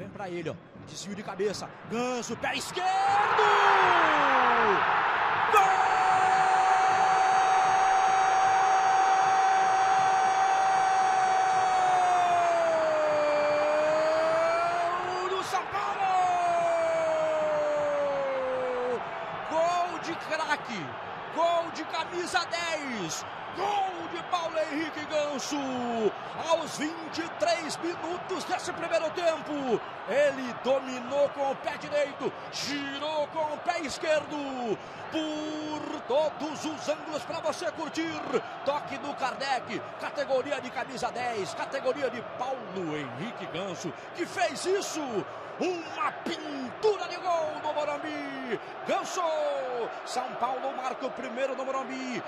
vem para ele, ó. Desvio de cabeça. Ganso, pé esquerdo! Gol de craque! Gol de camisa 10! Gol de Paulo Henrique Ganso! Aos 23 minutos desse primeiro tempo, ele dominou com o pé direito, girou com o pé esquerdo, por todos os ângulos para você curtir. Toque do Kardec, categoria de camisa 10, categoria de Paulo Henrique Ganso, que fez isso. Uma pintura de gol do Morumbi. Ganso! São Paulo marca o primeiro no Morumbi.